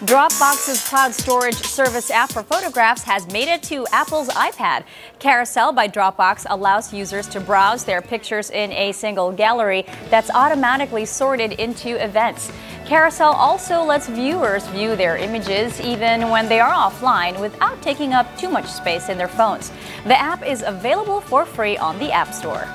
Dropbox's cloud storage service app for photographs has made it to Apple's iPad. Carousel by Dropbox allows users to browse their pictures in a single gallery that's automatically sorted into events. Carousel also lets viewers view their images even when they are offline without taking up too much space in their phones. The app is available for free on the App Store.